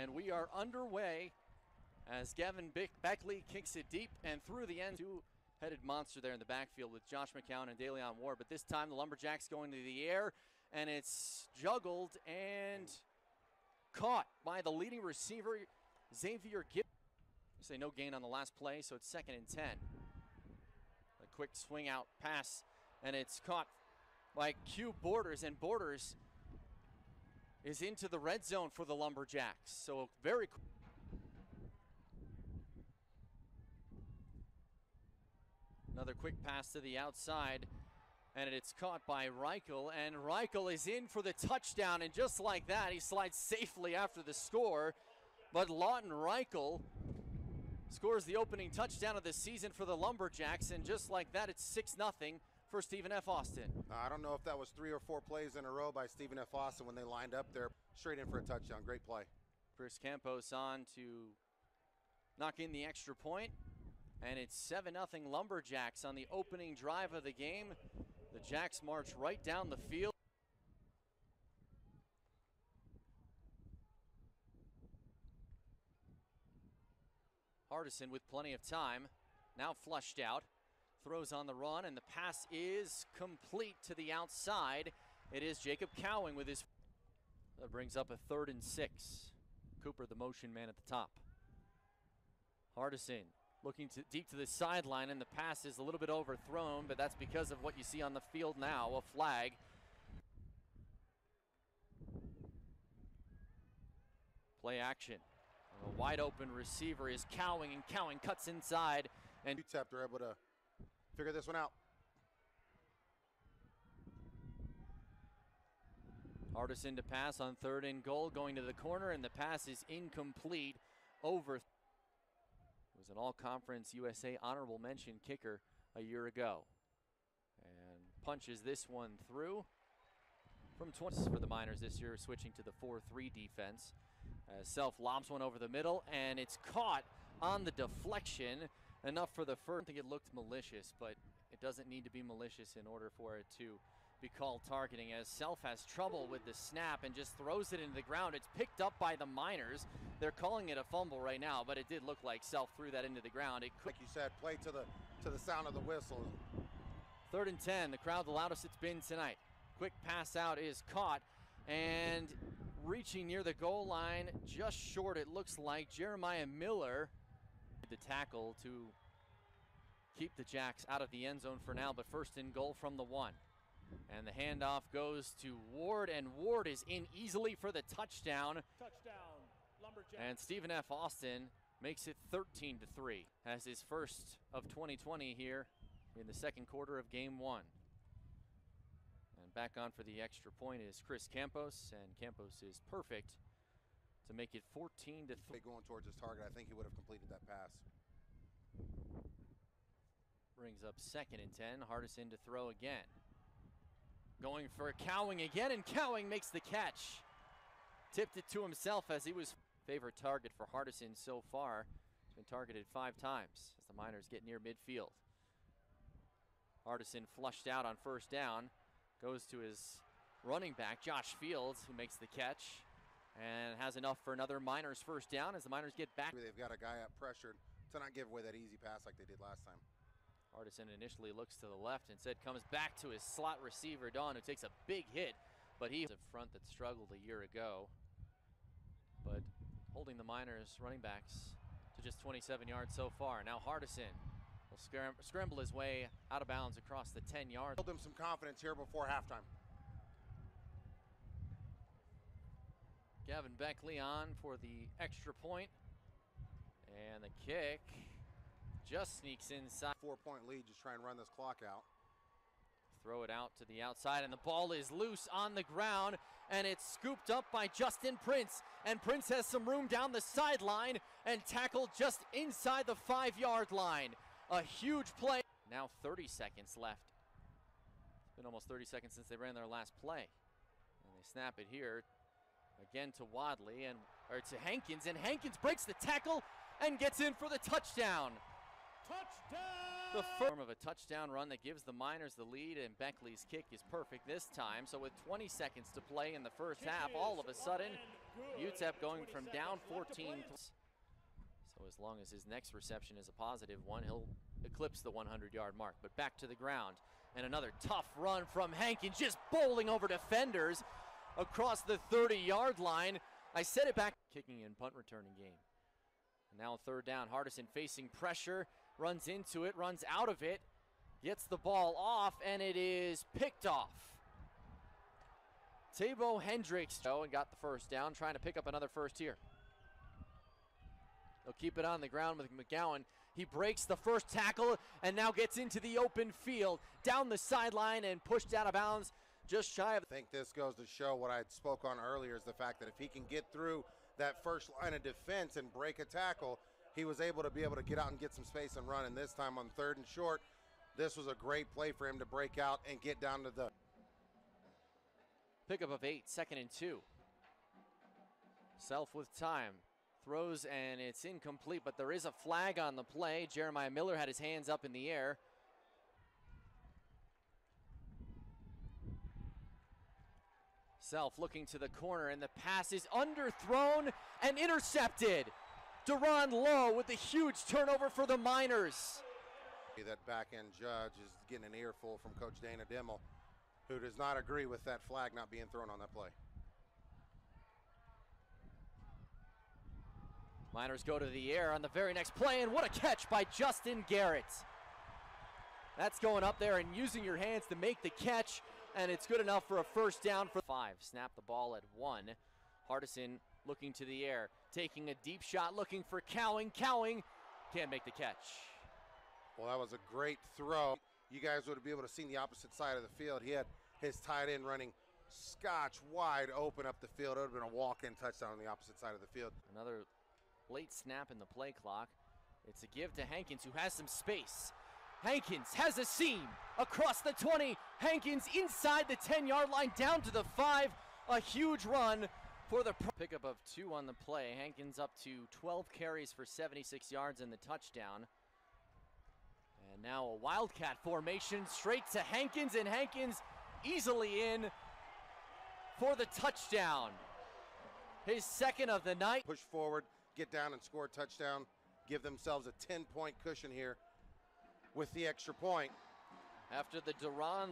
And we are underway as Gavin Baechle kicks it deep and through the end. Two-headed monster there in the backfield with Josh McGowan and DeLeon Ward. But this time the Lumberjacks going to the air, and it's juggled and caught by the leading receiver, Xavier Gibb. Say no gain on the last play, so it's second and 10. A quick swing out pass, and it's caught by Q Borders, and Borders is into the red zone for the Lumberjacks. So very quick. Another quick pass to the outside, and it's caught by Reichel, and Reichel is in for the touchdown, and just like that, he slides safely after the score. But Lawton Reichel scores the opening touchdown of the season for the Lumberjacks, and just like that, it's 6 0 for Stephen F. Austin. Uh, I don't know if that was three or four plays in a row by Stephen F. Austin when they lined up there straight in for a touchdown. Great play. Chris Campos on to knock in the extra point, and it's 7 0 Lumberjacks on the opening drive of the game. The Jacks march right down the field. Hardison with plenty of time, now flushed out, throws on the run, and the pass is complete to the outside. It is Jacob Cowing with his. That brings up a third and six. Cooper, the motion man at the top. Hardison looking to, deep to the sideline, and the pass is a little bit overthrown, but that's because of what you see on the field now a flag. Play action. A wide open receiver is Cowing, and Cowing cuts inside. And they're able to figure this one out. Hardison to pass on third and goal, going to the corner, and the pass is incomplete over. It was an all conference USA honorable mention kicker a year ago. And punches this one through from 20 for the Miners this year, switching to the 4 3 defense. As Self lobs one over the middle, and it's caught on the deflection. Enough for the first. I think it looked malicious, but it doesn't need to be malicious in order for it to be called targeting as Self has trouble with the snap and just throws it into the ground. It's picked up by the Miners. They're calling it a fumble right now, but it did look like Self threw that into the ground. It could like you said, play to the to the sound of the whistle. Third and 10, the crowd the loudest it's been tonight. Quick pass out is caught and reaching near the goal line, just short it looks like Jeremiah Miller the tackle to keep the Jacks out of the end zone for now, but first in goal from the one. And the handoff goes to Ward, and Ward is in easily for the touchdown. Touchdown, Lumberjacks. And Stephen F. Austin makes it 13 to 3. as his first of 2020 here in the second quarter of game one. And back on for the extra point is Chris Campos, and Campos is perfect to make it 14 to 3. Going towards his target, I think he would have completed that pass. Brings up second and 10. Hardison to throw again. Going for Cowing again, and Cowing makes the catch. Tipped it to himself as he was favorite target for Hardison so far. He's been targeted five times as the Miners get near midfield. Hardison flushed out on first down. Goes to his running back, Josh Fields, who makes the catch and has enough for another Miners first down as the Miners get back. They've got a guy up pressured to not give away that easy pass like they did last time. Hardison initially looks to the left and said comes back to his slot receiver, Don, who takes a big hit, but he's a front that struggled a year ago. But holding the Miners running backs to just 27 yards so far. Now Hardison will scram scramble his way out of bounds across the 10 yards. Build them some confidence here before halftime. Gavin Baechle on for the extra point. And the kick just sneaks inside. Four point lead, just try and run this clock out. Throw it out to the outside, and the ball is loose on the ground, and it's scooped up by Justin Prince. And Prince has some room down the sideline and tackled just inside the five yard line. A huge play. Now 30 seconds left. It's been almost 30 seconds since they ran their last play. And they snap it here. Again to Wadley and or to Hankins, and Hankins breaks the tackle and gets in for the touchdown. Touchdown! The form of a touchdown run that gives the Miners the lead, and Baechle's kick is perfect this time. So with 20 seconds to play in the first half, all of a sudden. UTEP going from down seconds left to 14. So as long as his next reception is a positive one, he'll eclipse the 100-yard mark. But back to the ground, and another tough run from Hankins, just bowling over defenders across the 30-yard line. I said it back, kicking and punt returning game. Now third down, Hardison facing pressure, runs into it, runs out of it, gets the ball off, and it is picked off. Tabo Hendricks oh, and got the first down, trying to pick up another first here. They'll keep it on the ground with McGowan. He breaks the first tackle and now gets into the open field, down the sideline and pushed out of bounds just shy of I think this goes to show what I spoke on earlier is the fact that if he can get through that first line of defense and break a tackle, he was able to be able to get out and get some space and run. And this time on third and short, this was a great play for him to break out and get down to the pickup of eight, second and two. Self with time. Throws and it's incomplete, but there is a flag on the play. Jeremiah Miller had his hands up in the air. Self looking to the corner, and the pass is underthrown and intercepted. Duron Lowe with the huge turnover for the Miners. that back end judge is getting an earful from Coach Dana Dimel, who does not agree with that flag not being thrown on that play. Miners go to the air on the very next play, and what a catch by Justin Garrett. That's going up there and using your hands to make the catch, and it's good enough for a first down for five. Snap the ball at one. Hardison looking to the air, taking a deep shot, looking for Cowing. Cowing can't make the catch. Well, that was a great throw. You guys would be able to see the opposite side of the field. He had his tight end running scotch wide open up the field. It would have been a walk-in touchdown on the opposite side of the field. Another late snap in the play clock. It's a give to Hankins, who has some space. Hankins has a seam across the 20. Hankins inside the 10 yard line, down to the 5. A huge run for the pro- pickup of two on the play. Hankins up to 12 carries for 76 yards and the touchdown. And now a wildcat formation straight to Hankins, and Hankins easily in for the touchdown. His second of the night. Push forward, get down and score a touchdown, give themselves a 10-point cushion here with the extra point. After the Duron